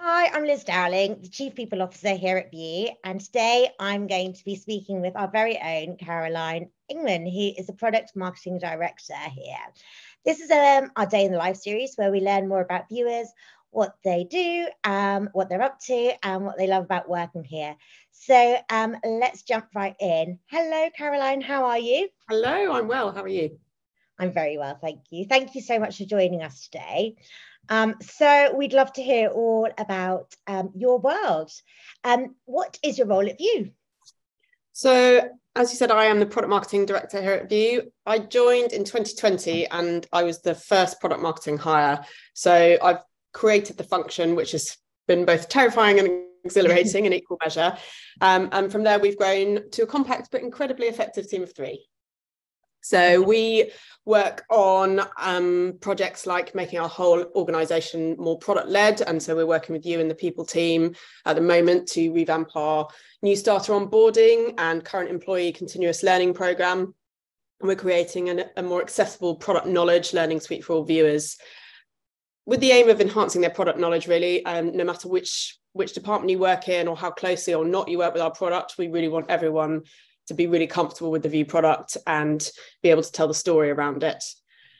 Hi, I'm Liz Dowling, the Chief People Officer here at VIOOH, and today I'm going to be speaking with our very own Caroline Ingman, who is the Product Marketing Director here. This is um, our Day in the Life series where we learn more about viewers, what they do, um, what they're up to, and what they love about working here. So um, let's jump right in. Hello, Caroline, how are you? Hello, I'm well. How are you? I'm very well, thank you. Thank you so much for joining us today. Um, so we'd love to hear all about um, your world. Um, what is your role at VIOOH? So, as you said, I am the product marketing director here at VIOOH. I joined in 2020 and I was the first product marketing hire. So, I've created the function, which has been both terrifying and exhilarating in equal measure. Um, and from there, we've grown to a compact but incredibly effective team of three. So we work on um, projects like making our whole organization more product led. And so we're working with you and the people team at the moment to revamp our new starter onboarding and current employee continuous learning program. And we're creating an, a more accessible product knowledge learning suite for all viewers with the aim of enhancing their product knowledge really um, no matter which which department you work in or how closely or not you work with our product we really want everyone to be really comfortable with the VIOOH product and be able to tell the story around it.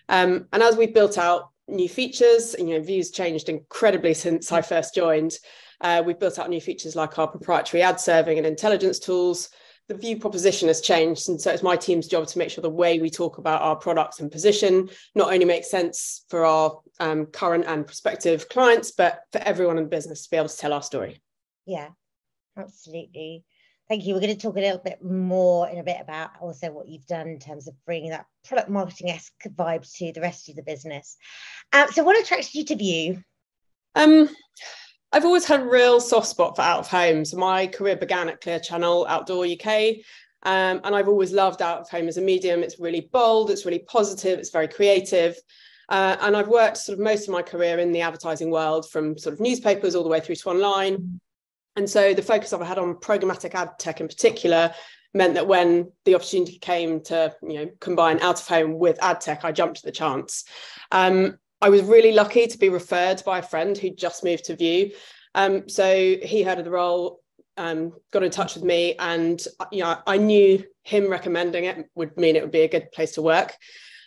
Um, and as we've built out new features, you know, VIOOH's changed incredibly since I first joined. Uh, we've built out new features like our proprietary ad serving and intelligence tools. The VIOOH proposition has changed. And so it's my team's job to make sure the way we talk about our products and position not only makes sense for our um, current and prospective clients, but for everyone in the business to be able to tell our story. Yeah, absolutely. Thank you. We're going to talk a little bit more in a bit about also what you've done in terms of bringing that product marketing esque vibe to the rest of the business. Um, so, what attracted you to VIOOH? Um, I've always had a real soft spot for out of home. So, my career began at Clear Channel Outdoor UK. Um, and I've always loved out of home as a medium. It's really bold, it's really positive, it's very creative. Uh, and I've worked sort of most of my career in the advertising world from sort of newspapers all the way through to online. And so the focus I've had on programmatic ad tech in particular meant that when the opportunity came to you know combine out of home with ad tech, I jumped at the chance. Um, I was really lucky to be referred by a friend who just moved to VIOOH. Um, so he heard of the role, um, got in touch with me, and you know I knew him recommending it would mean it would be a good place to work.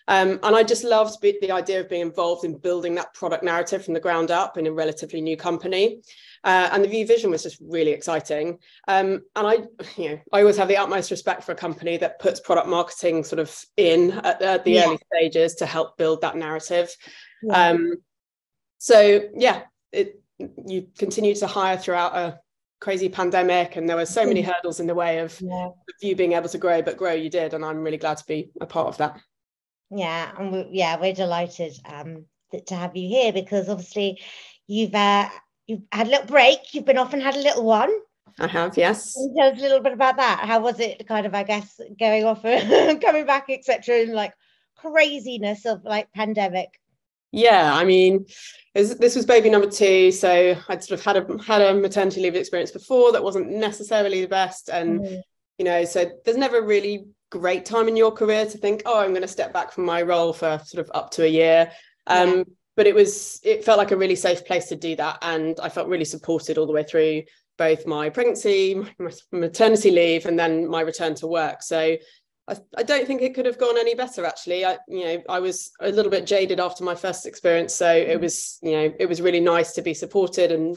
Um, and I just loved the idea of being involved in building that product narrative from the ground up in a relatively new company. Uh, and the VIOOH vision was just really exciting. Um, and I, you know, I always have the utmost respect for a company that puts product marketing sort of in at, at the yeah. early stages to help build that narrative. Yeah. Um, so yeah, it, you continue to hire throughout a crazy pandemic, and there were so many hurdles in the way of yeah. you being able to grow, but grow you did, and I'm really glad to be a part of that. Yeah, and we, yeah, we're delighted um, to have you here because obviously you've uh, you've had a little break. You've been off and had a little one. I have, yes. Can tell us a little bit about that. How was it, kind of, I guess, going off and coming back, etc., and like craziness of like pandemic? Yeah, I mean, this was baby number two, so I'd sort of had a had a maternity leave experience before that wasn't necessarily the best, and mm. you know, so there's never really great time in your career to think, oh, I'm going to step back from my role for sort of up to a year. Um, yeah but it was it felt like a really safe place to do that and i felt really supported all the way through both my pregnancy my maternity leave and then my return to work. So I, I don't think it could have gone any better actually. I you know i was a little bit jaded after my first experience so it mm. was you know it was really nice to be supported and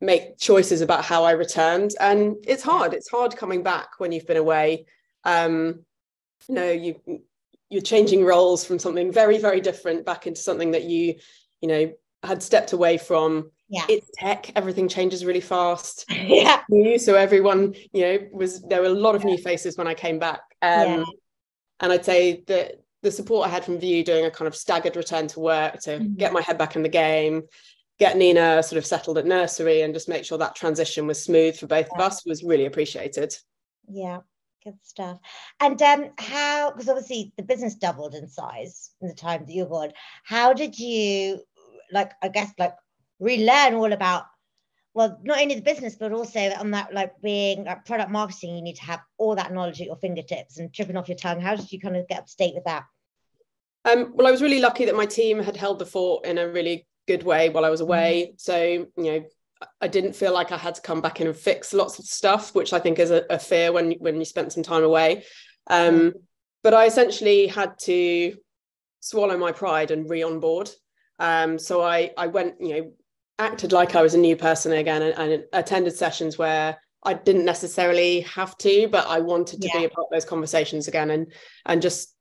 make choices about how i returned. And it's hard it's hard coming back when you've been away. Um you know you you're changing roles from something very very different back into something that you you know had stepped away from yeah. it's tech everything changes really fast yeah so everyone you know was there were a lot of new faces when i came back um, yeah. and i'd say that the support i had from VIOOH doing a kind of staggered return to work to mm-hmm. get my head back in the game get nina sort of settled at nursery and just make sure that transition was smooth for both yeah. of us was really appreciated yeah good stuff. And um, how, because obviously the business doubled in size in the time that you were gone. How did you, like, I guess, like, relearn all about, well, not only the business, but also on that, like, being like, product marketing, you need to have all that knowledge at your fingertips and tripping off your tongue. How did you kind of get up to date with that? Um, well, I was really lucky that my team had held the fort in a really good way while I was away. Mm-hmm. So, you know, I didn't feel like I had to come back in and fix lots of stuff, which I think is a, a fear when when you spent some time away. Um. But I essentially had to swallow my pride and re-onboard. Um, so I I went, you know, acted like I was a new person again and, and attended sessions where I didn't necessarily have to, but I wanted to yeah. be about those conversations again and and just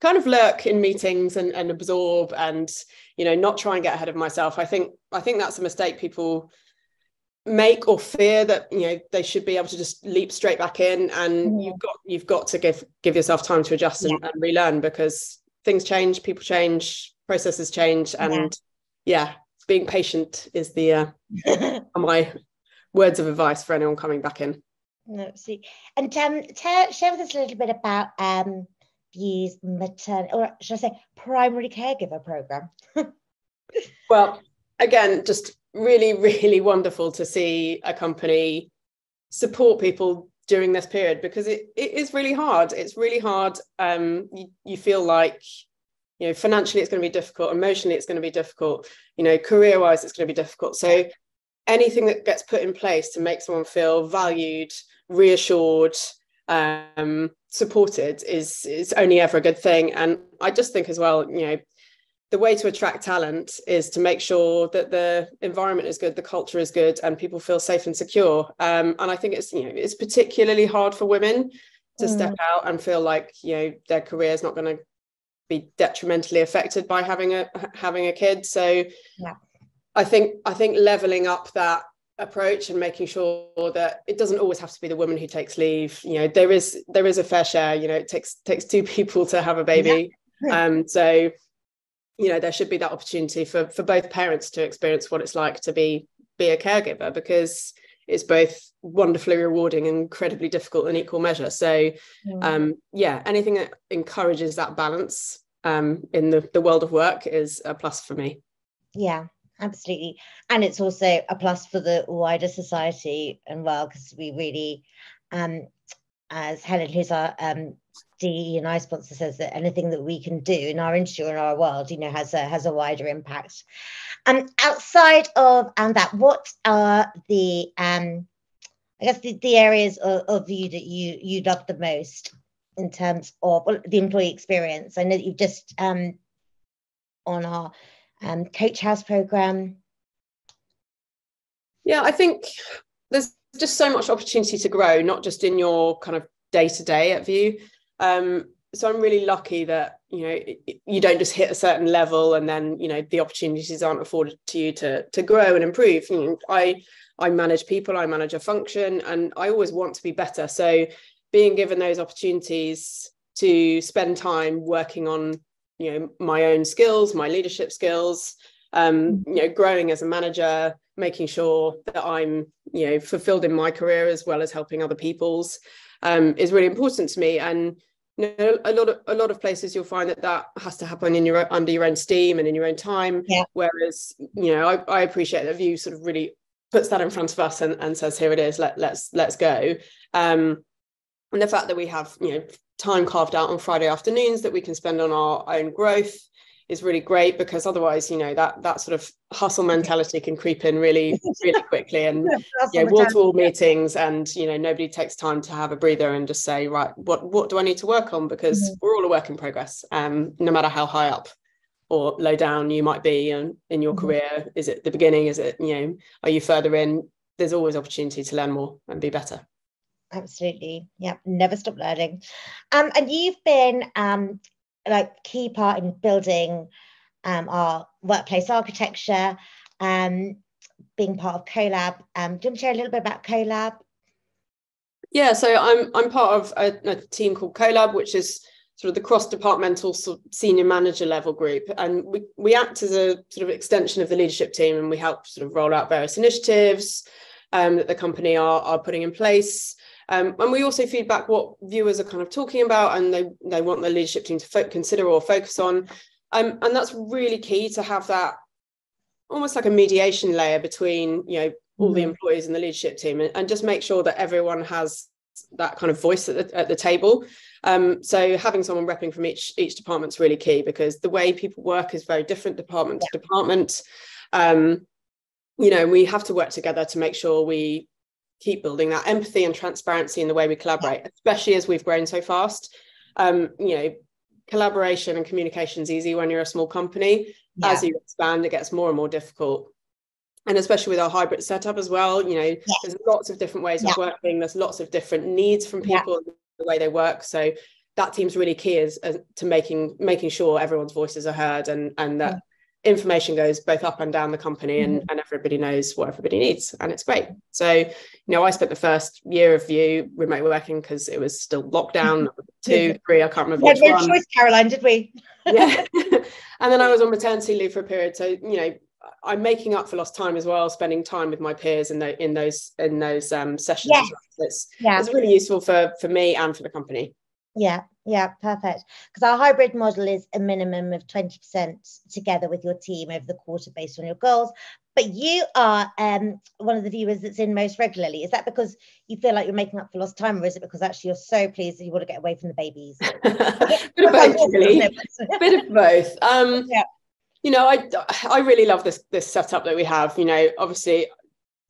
kind of lurk in meetings and, and absorb and you know not try and get ahead of myself. I think I think that's a mistake people make or fear that you know they should be able to just leap straight back in and you've got you've got to give give yourself time to adjust and, yeah. and relearn because things change people change processes change and yeah, yeah being patient is the uh, my words of advice for anyone coming back in. No see and um tell, share with us a little bit about um VIOOH's maternity or should i say primary caregiver program? Well again just really, really wonderful to see a company support people during this period because it, it is really hard. It's really hard. Um, you, you feel like, you know, financially it's going to be difficult, emotionally it's going to be difficult, you know, career wise it's going to be difficult. So anything that gets put in place to make someone feel valued, reassured, um, supported is is only ever a good thing. And I just think as well, you know, the way to attract talent is to make sure that the environment is good, the culture is good, and people feel safe and secure. Um, and I think it's you know it's particularly hard for women to mm. step out and feel like you know their career is not going to be detrimentally affected by having a having a kid. So yeah. I think I think leveling up that approach and making sure that it doesn't always have to be the woman who takes leave you know there is there is a fair share you know it takes takes two people to have a baby yeah. um so you know there should be that opportunity for for both parents to experience what it's like to be be a caregiver because it's both wonderfully rewarding and incredibly difficult in equal measure. So um yeah anything that encourages that balance um in the the world of work is a plus for me. Yeah absolutely. And it's also a plus for the wider society and well because we really um as helen who's our um DE and I sponsor says that anything that we can do in our industry or in our world, you know, has a has a wider impact. And um, outside of and that, what are the um, I guess the, the areas of, of you that you you love the most in terms of well, the employee experience? I know that you've just um, on our um, Coach House program. Yeah, I think there's just so much opportunity to grow, not just in your kind of day to day at VIOOH, um, so I'm really lucky that you know you don't just hit a certain level and then you know the opportunities aren't afforded to you to to grow and improve. I I manage people, I manage a function, and I always want to be better. So being given those opportunities to spend time working on you know my own skills, my leadership skills, um, you know, growing as a manager, making sure that I'm you know fulfilled in my career as well as helping other people's um, is really important to me. And you know, a lot of a lot of places you'll find that that has to happen in your under your own steam and in your own time. Yeah. Whereas you know, I, I appreciate that VIOOH sort of really puts that in front of us and, and says, here it is, let let's let's go. Um, and the fact that we have you know time carved out on Friday afternoons that we can spend on our own growth is really great because otherwise you know that that sort of hustle mentality can creep in really really quickly. And yeah wall to wall meetings and you know nobody takes time to have a breather and just say right what what do i need to work on? Because mm-hmm. we're all a work in progress um no matter how high up or low down you might be in, in your mm-hmm. career. Is it the beginning? Is it you know are you further in? There's always opportunity to learn more and be better. Absolutely. Yeah never stop learning. Um and you've been um like key part in building um, our workplace architecture, um, being part of CoLab. Um, do you want to share a little bit about CoLab? Yeah, so I'm I'm part of a, a team called CoLab, which is sort of the cross-departmental sort senior manager level group, and we we act as a sort of extension of the leadership team, and we help sort of roll out various initiatives um, that the company are are putting in place. Um, and we also feedback what viewers are kind of talking about and they, they want the leadership team to fo- consider or focus on. Um, and that's really key to have that almost like a mediation layer between, you know, all mm-hmm. the employees and the leadership team and, and, just make sure that everyone has that kind of voice at the, at the table. Um, so having someone repping from each each department is really key because the way people work is very different department yeah. to department. Um, you know, we have to work together to make sure we keep building that empathy and transparency in the way we collaborate, especially as we've grown so fast. Um, you know, collaboration and communication is easy when you're a small company. Yeah. As you expand, it gets more and more difficult. And especially with our hybrid setup as well, you know, yeah. there's lots of different ways yeah. of working. There's lots of different needs from people, the way they work. So that team's really key as, to making making sure everyone's voices are heard and and that information goes both up and down the company and, mm-hmm. and everybody knows what everybody needs and it's great. So you know i spent the first year of VIOOH remote working because it was still lockdown two three i can't remember we had no choice caroline did we? Yeah. And then i was on maternity leave for a period so you know i'm making up for lost time as well spending time with my peers in, the, in those in those um, sessions yes. it's, yeah. it's really useful for for me and for the company. Yeah, yeah, perfect. Because our hybrid model is a minimum of 20% together with your team over the quarter based on your goals. But you are um, one of the viewers that's in most regularly. Is that because you feel like you're making up for lost time, or is it because actually you're so pleased that you want to get away from the babies? Bit of both, really. Bit of both. Um, yeah. You know, I I really love this this setup that we have. You know, obviously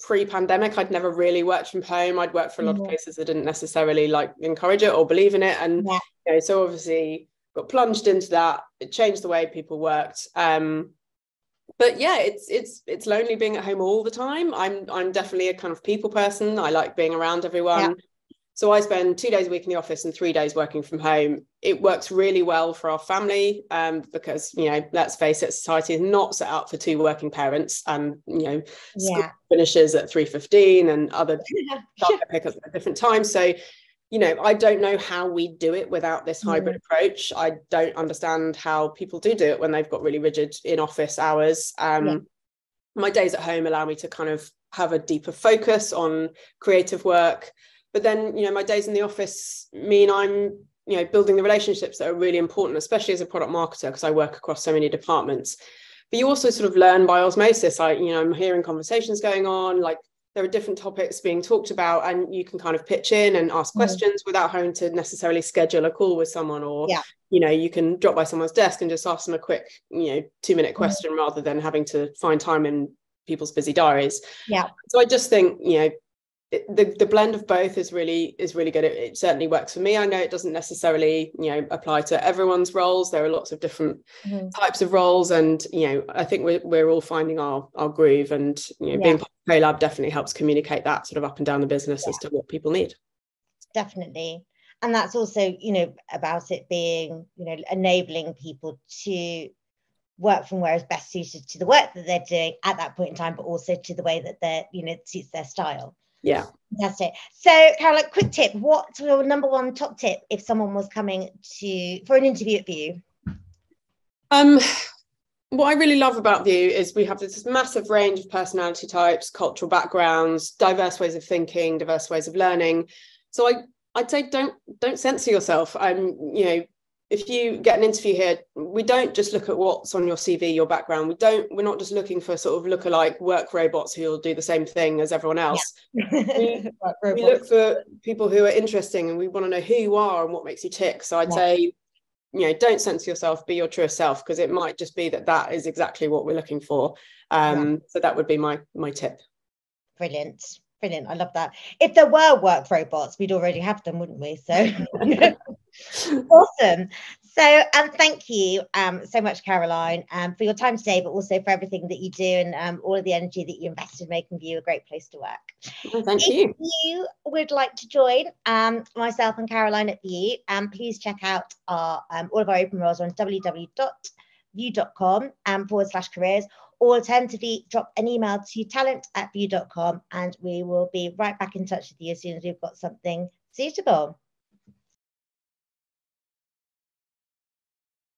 pre-pandemic i'd never really worked from home. I'd worked for a lot of places that didn't necessarily like encourage it or believe in it. And yeah. you know so obviously got plunged into that. It changed the way people worked. Um but yeah it's it's it's lonely being at home all the time. I'm i'm definitely a kind of people person. I like being around everyone. Yeah. So I spend two days a week in the office and three days working from home. It works really well for our family um, because, you know, let's face it, society is not set up for two working parents and, you know, yeah. finishes at 3.15 and other pickups at different times. So, you know, I don't know how we do it without this hybrid mm. approach. I don't understand how people do do it when they've got really rigid in office hours. Um, yeah. My days at home allow me to kind of have a deeper focus on creative work but then you know my days in the office mean i'm you know building the relationships that are really important especially as a product marketer because i work across so many departments but you also sort of learn by osmosis i you know i'm hearing conversations going on like there are different topics being talked about and you can kind of pitch in and ask mm. questions without having to necessarily schedule a call with someone or yeah. you know you can drop by someone's desk and just ask them a quick you know two minute mm. question mm. rather than having to find time in people's busy diaries yeah so i just think you know the, the blend of both is really is really good it, it, certainly works for me i know it doesn't necessarily you know apply to everyone's roles there are lots of different mm-hmm. types of roles and you know i think we're, we're all finding our our groove and you know yeah. being part of Colab definitely helps communicate that sort of up and down the business yeah. as to what people need definitely and that's also you know about it being you know enabling people to work from where is best suited to the work that they're doing at that point in time but also to the way that they're you know suits their style yeah. Fantastic. So, Caroline, quick tip. What's your number one top tip if someone was coming to for an interview at VIOOH? Um, what I really love about VIOOH is we have this massive range of personality types, cultural backgrounds, diverse ways of thinking, diverse ways of learning. So I I'd say don't don't censor yourself. I'm you know if you get an interview here, we don't just look at what's on your CV, your background. We don't, we're not just looking for sort of look-alike work robots who'll do the same thing as everyone else. Yeah. we, we, look for people who are interesting and we want to know who you are and what makes you tick. So I'd yeah. say, you know, don't censor yourself, be your truest self, because it might just be that that is exactly what we're looking for. Um, yeah. So that would be my my tip. Brilliant. Brilliant. I love that. If there were work robots, we'd already have them, wouldn't we? So awesome. So um, thank you um, so much, Caroline, um, for your time today, but also for everything that you do and um, all of the energy that you invest in making VIOOH a great place to work. Well, thank if you. you would like to join um, myself and Caroline at VIOOH, um, please check out our all of our open roles on www.viooh.com and forward slash careers or alternatively drop an email to talent at viooh.com and we will be right back in touch with you as soon as we've got something suitable.